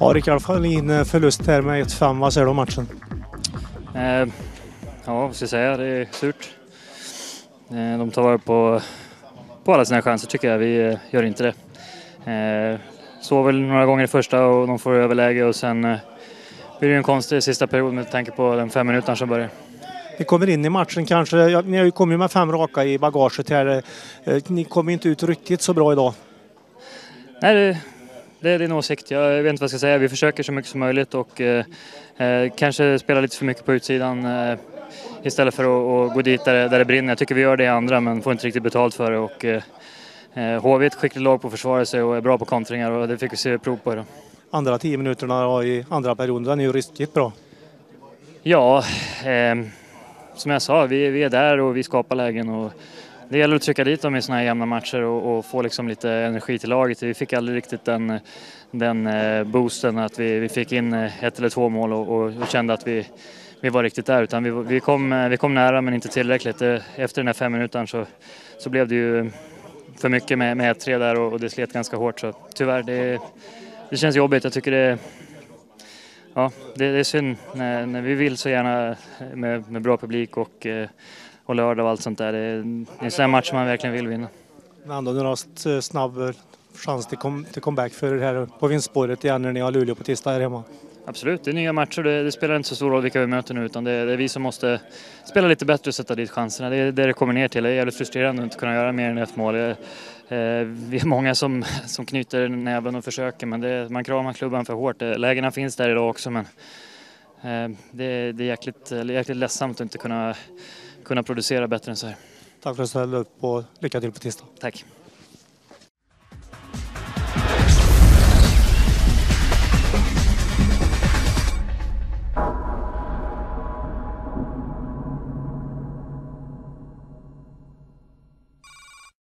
Ja, Rickard Fahlin, förlust här med 1-5. Vad säger du om matchen? Eh, ja, vad ska jag säga? Det är surt. Eh, de tar vara på, på alla sina chanser tycker jag. Vi eh, gör inte det. Eh, såg väl några gånger i första och de får överläge och sen eh, blir det en konstig sista period med tanke på den fem minuter som börjar. Ni kommer in i matchen kanske, ja, ni har ju kommit med fem raka i bagaget här. Eh, Ni kommer inte ut riktigt så bra idag. Nej, det, det är din åsikt. Jag vet inte vad jag ska säga. Vi försöker så mycket som möjligt och eh, eh, kanske spela lite för mycket på utsidan eh, istället för att, att gå dit där, det- där det brinner. Jag tycker vi gör det i andra men får inte riktigt betalt för det. Och, eh, eh, HV är ett skickligt lag på att försvara sig och är bra på kontringar och det fick vi se prov på idag. Andra tio minuterna i andra perioden, den är ju riktigt bra. Ja, eh, som jag sa, vi, vi är där och vi skapar lägen. Och det gäller att trycka dit dem i sådana här jämna matcher och, och få liksom lite energi till laget. Vi fick aldrig riktigt den, den eh, boosten att vi, vi fick in eh, ett eller två mål och, och, och kände att vi, vi var riktigt där. Utan vi, vi, kom, eh, vi kom nära men inte tillräckligt. Efter den här fem minuten så, så blev det ju för mycket med, med 1-3 där och, och det slet ganska hårt. Så tyvärr, det, det känns jobbigt. Jag tycker det Ja, det, det är synd när, när vi vill så gärna med, med bra publik och, eh, och lördag och allt sånt där. Det är, är en sån match man verkligen vill vinna. Men ändå några st- snabb eh, chans till, kom, till comeback för er här på vinstspåret igen när ni har Luleå på tisdag här hemma. Absolut, det är nya matcher. Det, det spelar inte så stor roll vilka vi möter nu utan det, det är vi som måste spela lite bättre och sätta dit chanserna. Det är det det kommer ner till. Det är jävligt frustrerande att inte kunna göra mer än ett mål. Det, eh, vi är många som, som knyter näven och försöker men det, man kramar klubban för hårt. Lägena finns där idag också men eh, det, det är jäkligt, jäkligt ledsamt att inte kunna, kunna producera bättre än så här. Tack för att du ställde upp och lycka till på tisdag. Tack.